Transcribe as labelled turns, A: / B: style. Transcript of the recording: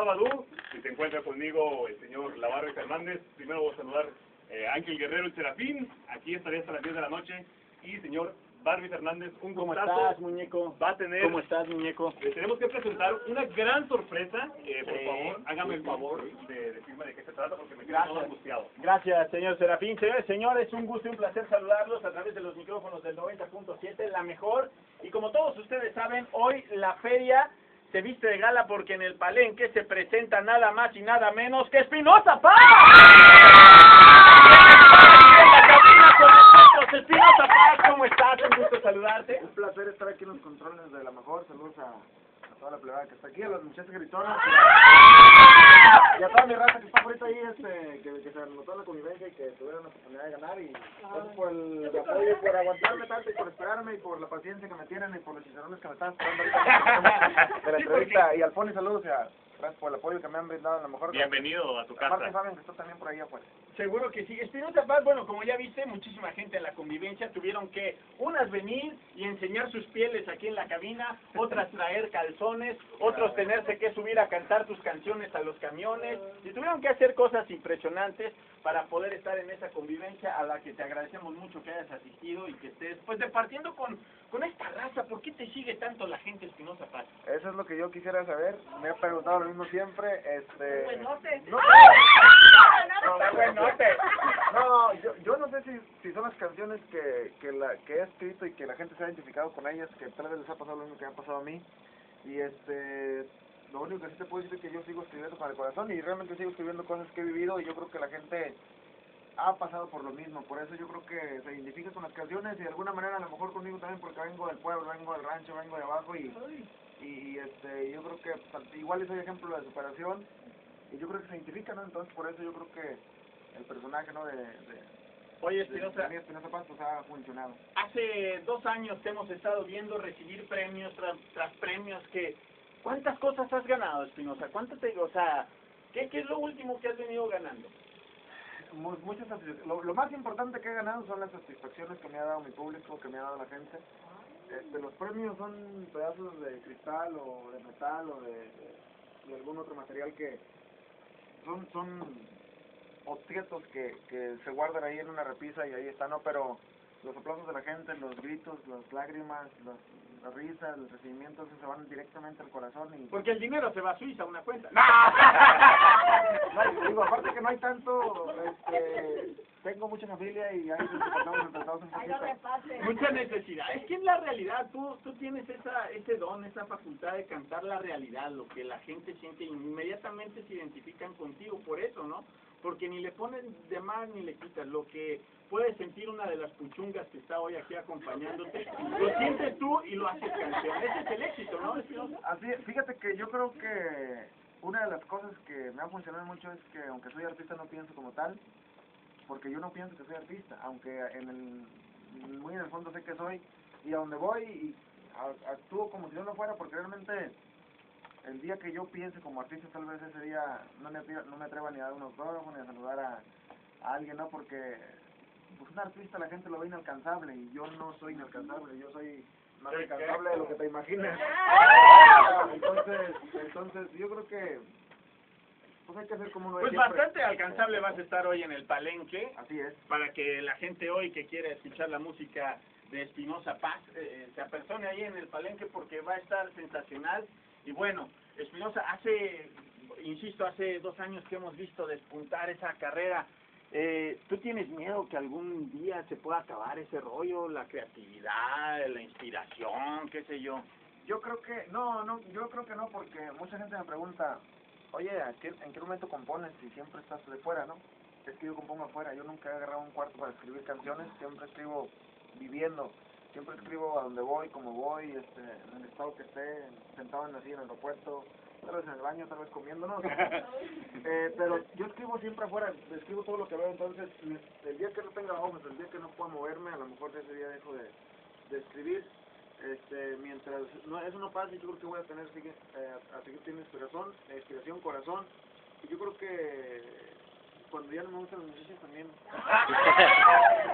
A: Badú, y se encuentra conmigo el señor Lavarre Fernández. Primero voy a saludar eh, a Ángel Guerrero, el Serafín. Aquí estaré hasta las 10 de la noche. Y señor Barbie Fernández, un
B: ¿Cómo
A: gustazo.
B: estás, muñeco?
A: Va a tener,
B: ¿Cómo estás, muñeco?
A: le tenemos que presentar una gran sorpresa. Eh, por favor, hágame el favor de decirme de qué se trata porque me quedo todo
B: Gracias.
A: angustiado.
B: Gracias, señor Serafín. Señores, señores, un gusto y un placer saludarlos a través de los micrófonos del 90.7, la mejor. Y como todos ustedes saben, hoy la feria se viste de gala porque en el palenque se presenta nada más y nada menos que Espinosa Paz. Espinosa Paz, ¿cómo estás? Un gusto saludarte.
C: Un placer estar aquí en los controles de la mejor. Saludos a, a toda la plebada que está aquí, a las muchachas gritonas. Y a toda mi raza que está ahorita ahí, este, que, que se anotó en la convivencia y que tuvieron la oportunidad de ganar. Y gracias por el apoyo, por aguantarme tanto y por esperarme y por la paciencia que me tienen y por los chicharrones que me están esperando ahorita de la entrevista. Y al Pony, saludos a, gracias por el apoyo que me han brindado en la mejor.
A: Bienvenido a tu
C: Aparte,
A: casa.
C: Fabián, que está también por ahí afuera.
B: Seguro que sí. Espinosa Paz, bueno, como ya viste, muchísima gente en la convivencia tuvieron que, unas venir y enseñar sus pieles aquí en la cabina, otras traer calzones, otros tenerse que subir a cantar tus canciones a los camiones, y tuvieron que hacer cosas impresionantes para poder estar en esa convivencia a la que te agradecemos mucho que hayas asistido y que estés, pues, departiendo con, con esta raza. ¿Por qué te sigue tanto la gente Espinosa Paz?
C: Eso es lo que yo quisiera saber. Me he preguntado lo mismo siempre. Este, no,
B: Está buenote.
C: No, yo, yo no sé si, si son las canciones que, que, la, que he escrito y que la gente se ha identificado con ellas, que tal vez les ha pasado lo mismo que me ha pasado a mí. Y este, lo único que sí te puedo decir es que yo sigo escribiendo con el corazón y realmente sigo escribiendo cosas que he vivido y yo creo que la gente ha pasado por lo mismo. Por eso yo creo que se identifica con las canciones y de alguna manera a lo mejor conmigo también porque vengo del pueblo, vengo del rancho, vengo de abajo y, y, este, yo creo que igual soy ejemplo de superación y yo creo que se identifica, ¿no? Entonces por eso yo creo que el personaje, ¿no? De, de,
B: Oye,
C: de,
B: Espinosa,
C: Espinosa pues ha funcionado.
B: Hace dos años te hemos estado viendo recibir premios tras, tras premios que... ¿Cuántas cosas has ganado, Espinosa? ¿Cuánto te... O sea, ¿qué, ¿qué es lo último que has venido ganando?
C: Mu- Muchas lo, lo más importante que he ganado son las satisfacciones que me ha dado mi público, que me ha dado la gente. Este, los premios son pedazos de cristal o de metal o de, de- de algún otro material que son son objetos que, que se guardan ahí en una repisa y ahí están, ¿no? Pero los aplausos de la gente, los gritos, las lágrimas, las, las risas, el recibimiento, eso se van directamente al corazón y...
B: Porque el dinero se va a Suiza a una cuenta.
C: No, digo, aparte que no hay tanto, este, tengo mucha familia y un poquito.
B: Mucha necesidad. Es que en la realidad tú, tú tienes esa, ese don, esa facultad de cantar la realidad, lo que la gente siente, inmediatamente se identifican contigo por eso, ¿no? Porque ni le ponen de más ni le quitas. Lo que puede sentir una de las puchungas que está hoy aquí acompañándote, lo sientes tú y lo haces canción. Ese es el éxito, ¿no?
C: Así, fíjate que yo creo que una de las cosas que me ha funcionado mucho es que aunque soy artista no pienso como tal, porque yo no pienso que soy artista, aunque en el, muy en el fondo sé que soy, y a donde voy y actúo como si yo no fuera, porque realmente el día que yo piense como artista tal vez ese día no me, no me atreva ni a dar un autógrafo ni a saludar a, a alguien, ¿no? Porque pues un artista la gente lo ve inalcanzable y yo no soy inalcanzable, yo soy más alcanzable de lo que te imaginas. Entonces, entonces yo creo que pues hay que hacer como uno es
B: Pues
C: siempre.
B: bastante alcanzable vas a estar hoy en el palenque.
C: Así es.
B: para que la gente hoy que quiera escuchar la música de Espinosa Paz eh, se apersone ahí en el palenque porque va a estar sensacional. Y bueno, Espinosa, hace, insisto, hace dos años que hemos visto despuntar esa carrera. Eh, ¿Tú tienes miedo que algún día se pueda acabar ese rollo, la creatividad, la inspiración, qué sé yo?
C: Yo creo que, no, no, yo creo que no, porque mucha gente me pregunta, oye, ¿a qué- ¿en qué momento compones si siempre estás de fuera, no? Es que yo compongo afuera, yo nunca he agarrado un cuarto para escribir canciones, siempre escribo viviendo, siempre escribo a donde voy, como voy, este, en el estado que esté, sentado en así en el aeropuerto, tal vez en el baño, tal vez comiendo, no sé. Eh, pero yo escribo siempre afuera, escribo todo lo que veo, entonces el día que no tenga ojos, el día que no pueda moverme, a lo mejor ese día dejo de, de escribir. Este, mientras no, eso no pase, yo creo que voy a tener sigue, eh, a seguir teniendo inspiración, eh, inspiración, corazón, y yo creo que cuando ya no me gustan las muchachas también